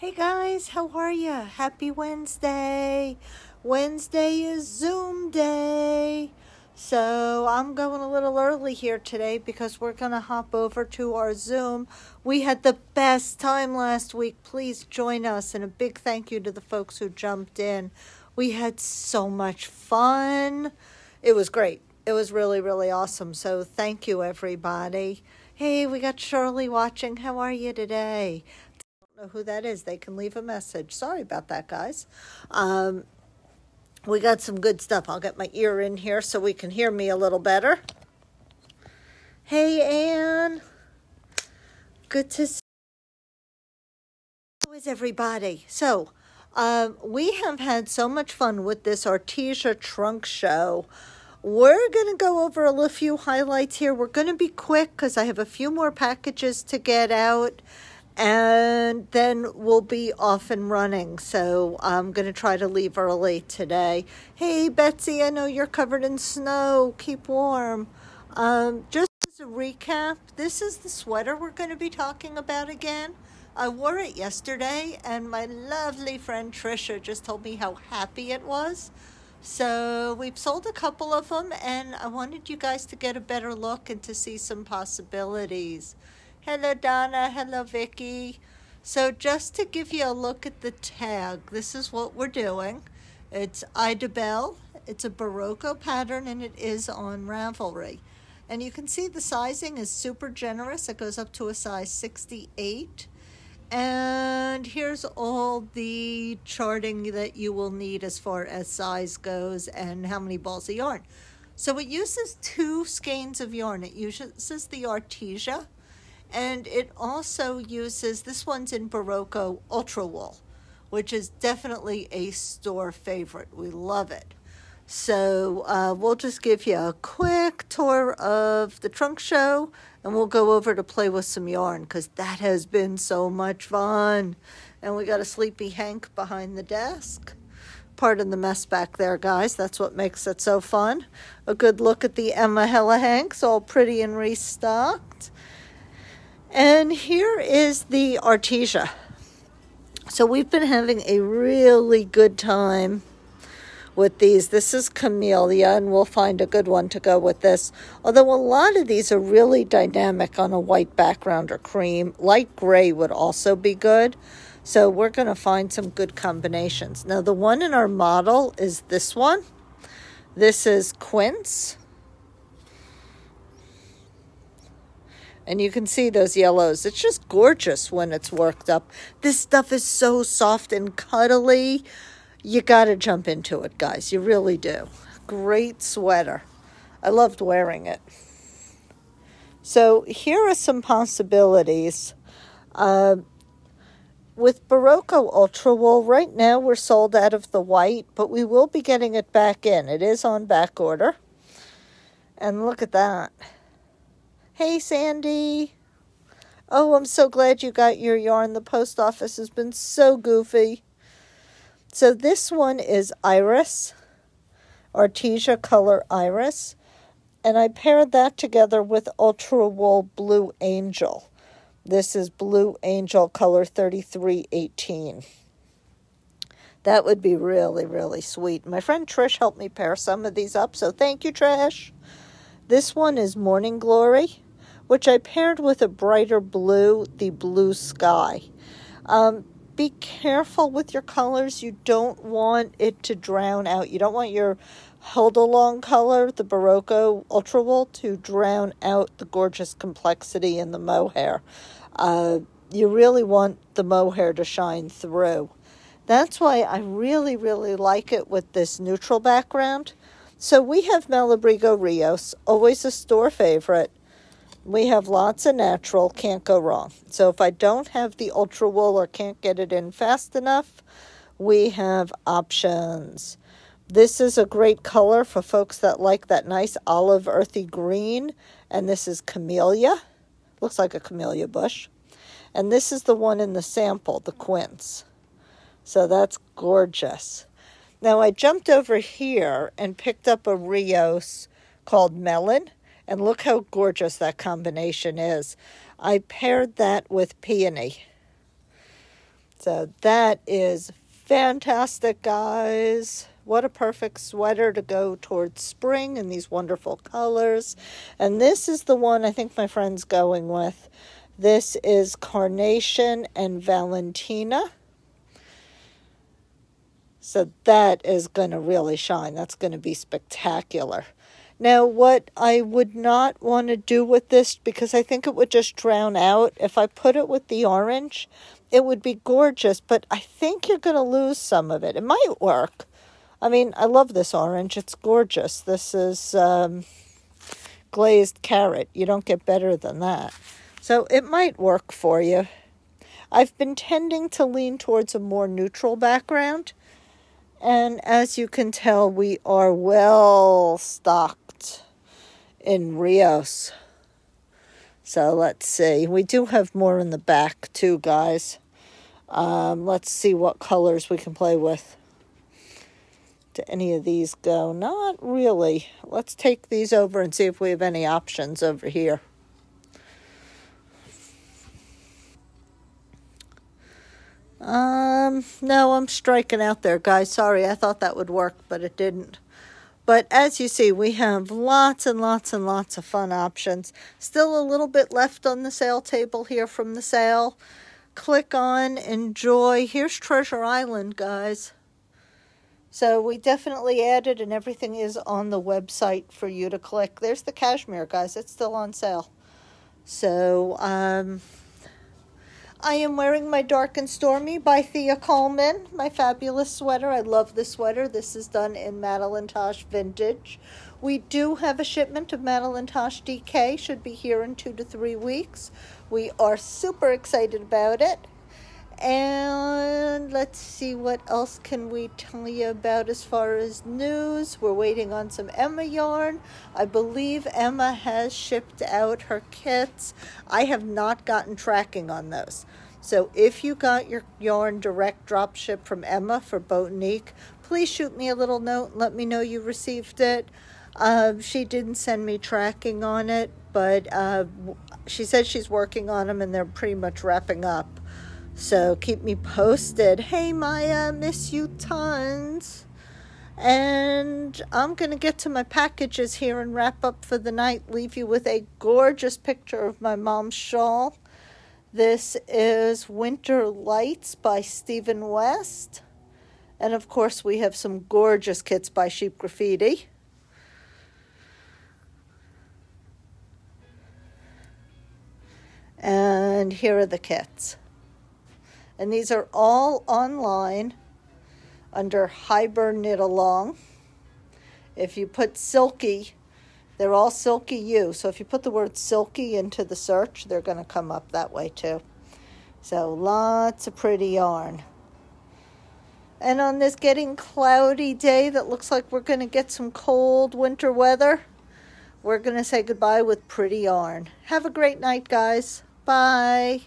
Hey guys, how are you? Happy Wednesday. Wednesday is Zoom day. So I'm going a little early here today because we're going to hop over to our Zoom. We had the best time last week. Please join us. And a big thank you to the folks who jumped in. We had so much fun. It was great. It was really, really awesome. So thank you, everybody. Hey, we got Shirley watching. How are you today? Know who that is, they can leave a message. Sorry about that, guys. Um, we got some good stuff. I'll get my ear in here so we can hear me a little better. Hey, Anne. Good to see. How is everybody? So, um, we have had so much fun with this Artesia trunk show. We're going to go over a few highlights here. We're going to be quick because I have a few more packages to get out and then we'll be off and running. So I'm going to try to leave early today. Hey, Betsy, I know you're covered in snow. Keep warm. Um, just as a recap, this is the sweater we're going to be talking about again. I wore it yesterday, and my lovely friend Trisha just told me how happy it was. So we've sold a couple of them, and I wanted you guys to get a better look and to see some possibilities. Hello, Donna. Hello, Vicky. So just to give you a look at the tag, this is what we're doing. It's Idabel. It's a Berroco pattern and it is on Ravelry. And you can see the sizing is super generous. It goes up to a size 68. And here's all the charting that you will need as far as size goes and how many balls of yarn. So it uses two skeins of yarn. It uses the Artesia and it also uses, this one's in Berroco Ultra Wool, which is definitely a store favorite. We love it. So uh, we'll just give you a quick tour of the trunk show and we'll go over to play with some yarn because that has been so much fun. And we got a sleepy Hank behind the desk. Pardon the mess back there, guys. That's what makes it so fun. A good look at the Emma Hella Hanks, all pretty and restocked. And here is the Artesia. So we've been having a really good time with these. This is Camellia, and we'll find a good one to go with this. Although a lot of these are really dynamic on a white background or cream. Light gray would also be good. So we're going to find some good combinations. Now, the one in our model is this one. This is Quince. And you can see those yellows. It's just gorgeous when it's worked up. This stuff is so soft and cuddly. You got to jump into it, guys. You really do. Great sweater. I loved wearing it. So here are some possibilities. Uh, with Berroco Ultra Wool, right now we're sold out of the white, but we will be getting it back in. It is on back order. And look at that. Hey, Sandy. Oh, I'm so glad you got your yarn. The post office has been so goofy. So this one is Iris, Artesia Color Iris. And I paired that together with Ultra Wool Blue Angel. This is Blue Angel Color 3318. That would be really, really sweet. My friend Trish helped me pair some of these up, so thank you, Trish. This one is Morning Glory which I paired with a brighter blue, the blue sky. Um, be careful with your colors. You don't want it to drown out. You don't want your Haldalong color, the Berroco Ultra Wool, to drown out the gorgeous complexity in the mohair. Uh, you really want the mohair to shine through. That's why I really, really like it with this neutral background. So we have Malabrigo Rios, always a store favorite. We have lots of natural, can't go wrong. So if I don't have the ultra wool or can't get it in fast enough, we have options. This is a great color for folks that like that nice olive earthy green. And this is camellia. Looks like a camellia bush. And this is the one in the sample, the quince. So that's gorgeous. Now I jumped over here and picked up a Rios called Melon. And look how gorgeous that combination is. I paired that with peony. So that is fantastic, guys. What a perfect sweater to go towards spring in these wonderful colors. And this is the one I think my friend's going with. This is Carnation and Valentina. So that is going to really shine. That's going to be spectacular. Now, what I would not want to do with this, because I think it would just drown out, if I put it with the orange, it would be gorgeous, but I think you're going to lose some of it. It might work. I mean, I love this orange. It's gorgeous. This is um, glazed carrot. You don't get better than that. So it might work for you. I've been tending to lean towards a more neutral background. And as you can tell, we are well stocked in Rios. So let's see. We do have more in the back too, guys. Um, let's see what colors we can play with. Do any of these go? Not really. Let's take these over and see if we have any options over here. Um, no, I'm striking out there, guys. Sorry, I thought that would work, but it didn't. But as you see, we have lots and lots and lots of fun options. Still a little bit left on the sale table here from the sale. Click on enjoy. Here's Treasure Island, guys. So we definitely added, and everything is on the website for you to click. There's the cashmere, guys. It's still on sale. So, um, I am wearing my Dark and Stormy by Thea Coleman, my fabulous sweater. I love this sweater. This is done in Madeline Tosh Vintage. We do have a shipment of Madeline Tosh DK, should be here in two to three weeks. We are super excited about it. And let's see what else can we tell you about as far as news. We're waiting on some Emma yarn. I believe Emma has shipped out her kits. I have not gotten tracking on those. So if you got your yarn direct drop ship from Emma for Botanique, please shoot me a little note and let me know you received it. Uh, she didn't send me tracking on it, but uh, she said she's working on them and they're pretty much wrapping up. So keep me posted. Hey, Maya, miss you tons. And I'm going to get to my packages here and wrap up for the night. Leave you with a gorgeous picture of my mom's shawl. This is Winter Lights by Stephen West. And of course, we have some gorgeous kits by Sheep Graffiti. And here are the kits. And these are all online under Hyber Knit Along. If you put Silky, they're all Silky You. So if you put the word Silky into the search, they're going to come up that way too. So lots of pretty yarn. And on this getting cloudy day that looks like we're going to get some cold winter weather, we're going to say goodbye with pretty yarn. Have a great night, guys. Bye.